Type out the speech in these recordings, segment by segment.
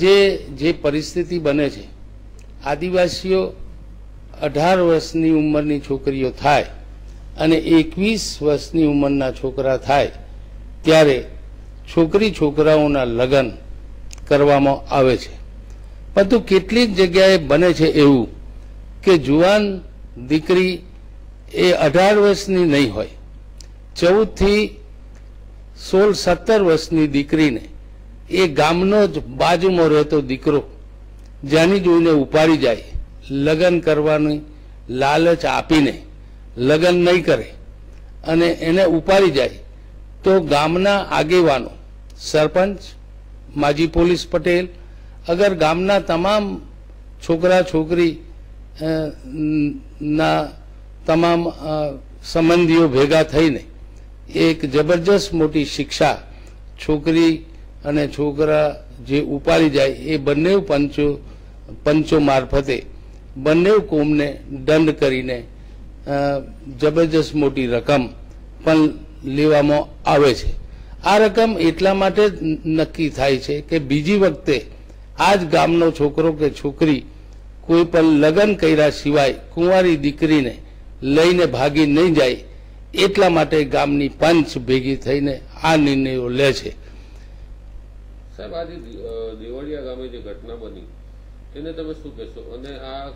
જે જે પરિસ્થિતિ બને છે, આદિવાસીઓ અઢાર વર્ષની ઉંમરની છોકરીઓ થાય અને એકવીસ વર્ષની ઉંમરના છોકરા થાય, ત્યારે છોકરી છોકરાઓના લગ્ન કરવામાં આવે છે. પરંતુ કેટલીક જગ્યાએ બને છે એવું કે જુવાન દીકરી એ અઢાર વર્ષની નહીં હોય, ચૌદથી સોળ સત્તર વર્ષની દીકરીને એ ગામનો જ બાજુમાં રહેતો દીકરો જેની જોઈને ઉપાડી જાય, લગ્ન કરવાની લાલચ આપીને લગ્ન નહીં કરે અને એને ઉપાડી જાય, તો ગામના આગેવાનો, સરપંચ, માજી પોલીસ પટેલ, અગર ગામના તમામ છોકરા છોકરી ના તમામ સંબંધીઓ ભેગા થઈને એક જબરજસ્ત મોટી શિક્ષા, છોકરી અને છોકરા જે ઉપાડી જાય એ બંને પંચો પંચો મારફતે બંને કોમને દંડ કરીને જબરજસ્ત મોટી રકમ પણ લેવામાં આવે છે. આ રકમ એટલા માટે નક્કી થાય છે કે બીજી વખતે આ જ ગામનો છોકરો કે છોકરી કોઈ પણ લગ્ન કર્યા સિવાય કુંવારી દીકરીને લઈને ભાગી નહીં જાય એટલા માટે ગામની પંચ ભેગી થઈને આ નિર્ણયો લે છે. સાહેબ, આજે દેવળિયા ગામે જે ઘટના બની તેને તમે શું કહેશો? અને આ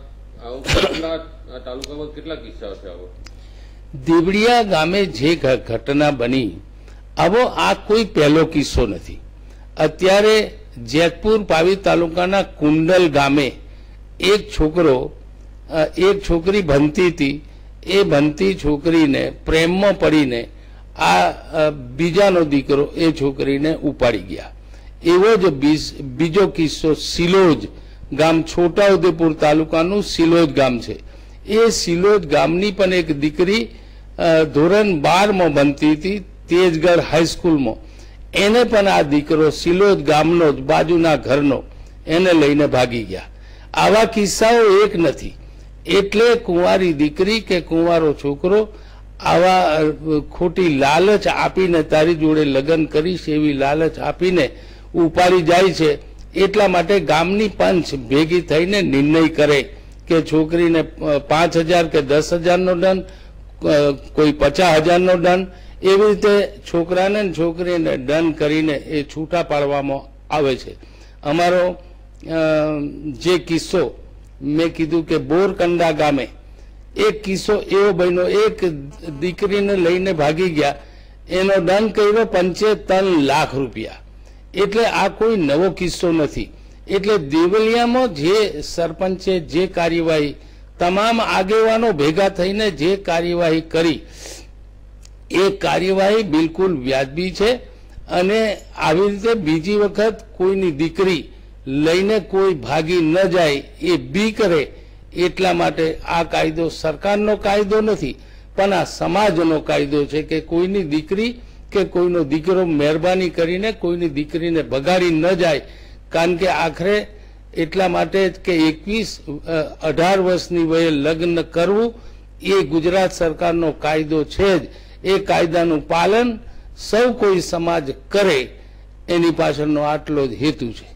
કેટલા તાલુકામાં કેટલા કિસ્સા છે આવો? દેવળિયા ગામે જે ઘટના બની, આવો આ કોઈ પહેલો કિસ્સો નથી. અત્યારે જેતપુર પાવી તાલુકાના કુંડલ ગામે એક છોકરો એક છોકરી ભણતી હતી. એ ભણતી છોકરીને પ્રેમમાં પડીને આ બીજાનો દીકરો એ છોકરીને ઉપાડી ગયા. એવો જ બીજો કિસ્સો સિલોજ ગામ છોટાઉદેપુર તાલુકાનું સિલોજ ગામ છે. એ સિલોજ ગામની પણ એક દીકરી ધોરણ બારમાં બનતી હતી, તેજગઢ હાઈસ્કૂલમાં. એને પણ આ દીકરો સિલોજ ગામનો જ બાજુના ઘરનો એને લઈને ભાગી ગયા. આવા કિસ્સાઓ એક નથી. એટલે કુંવારી દીકરી કે કુંવારો છોકરો આવા ખોટી લાલચ આપીને તારી જોડે લગ્ન કરીશ એવી લાલચ આપીને ઉપાડી જાય છે. એટલા માટે ગામની પંચ ભેગી થઈને નિર્ણય કરે કે છોકરીને પાંચ હજાર કે દસ હજારનો દંડ કોઈ પચાસ હજારનો દંડ, એવી રીતે છોકરાને છોકરીને દંડ કરીને એ છૂટા પાડવામાં આવે છે. અમારો જે કિસ્સો મેં કીધું કે બોરકંડા ગામે એક કિસ્સો એવો બન્યો, એક દીકરીને લઈને ભાગી ગયા, એનો દંડ કર્યો પંચે ત્રણ લાખ રૂપિયા. એટલે આ કોઈ નવો કિસ્સો નથી. એટલે દેવલિયામાં જે સરપંચે જે કાર્યવાહી, તમામ આગેવાનો ભેગા થઈને જે કાર્યવાહી કરી, એ કાર્યવાહી બિલકુલ વ્યાજબી છે અને આવી રીતે બીજી વખત કોઈની દીકરી લઈને કોઈ ભાગી ન જાય એ બી કરે એટલા માટે આ કાયદો સરકારનો કાયદો નથી, પણ આ સમાજનો કાયદો છે કે કોઈની દીકરી કે કોઈનો દીકરો મહેરબાની કરીને કોઈની દીકરીને બગાડી ન જાય. કારણ કે આખરે એટલા માટે કે એકવીસ અઢાર વર્ષની વયે લગ્ન કરવું એ ગુજરાત સરકારનો કાયદો છે જ. એ કાયદાનું પાલન સૌ કોઈ સમાજ કરે એની પાછળનો આટલો જ હેતુ છે.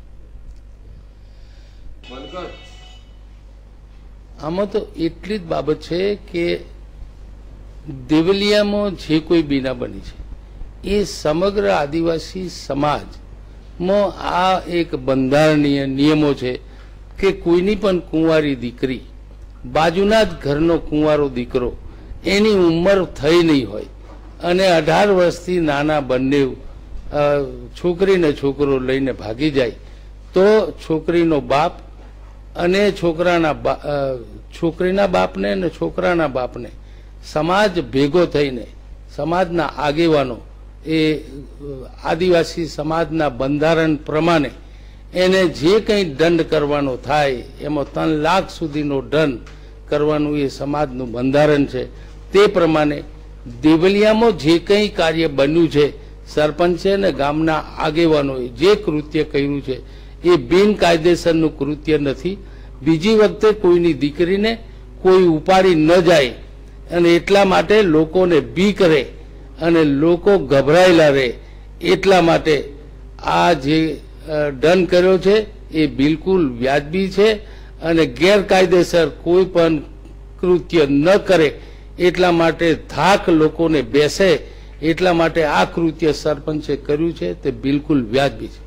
આમાં તો એટલી જ બાબત છે કે દેવલિયામાં જે કોઈ બીના બની છે. એ સમગ્ર આદિવાસી સમાજમાં આ એક બંધારણીય નિયમો છે કે કોઈની પણ કુંવારી દીકરી, બાજુના જ ઘરનો કુંવારો દીકરો, એની ઉંમર થઈ નહીં હોય અને અઢાર વર્ષથી નાના બંને છોકરીને છોકરો લઈને ભાગી જાય, તો છોકરીનો બાપ અને છોકરાના છોકરીના બાપને અને છોકરાના બાપને સમાજ ભેગો થઈને સમાજના આગેવાનો એ આદિવાસી સમાજના બંધારણ પ્રમાણે એને જે કંઈ દંડ કરવાનો થાય, એમાં ત્રણ લાખ સુધીનો દંડ કરવાનું એ સમાજનું બંધારણ છે. તે પ્રમાણે દેવલિયામાં જે કંઈ કાર્ય બન્યું છે, સરપંચે અને ગામના આગેવાનોએ જે કૃત્ય કર્યું છે, એ બિનકાયદેસરનું કૃત્ય નથી. બીજી વખતે કોઈની દીકરીને કોઈ ઉપાડી ન જાય અને એટલા માટે લોકોને બી કરે અને લોકો ગભરાયેલા રહે એટલા માટે આ જે ડન કર્યો છે એ બિલકુલ વ્યાજબી છે અને ગેરકાયદેસર કોઈ પણ કૃત્ય ન કરે એટલા માટે ધાક લોકોને બેસે એટલા માટે આ કૃત્ય સરપંચે કર્યું છે તે બિલકુલ વ્યાજબી છે.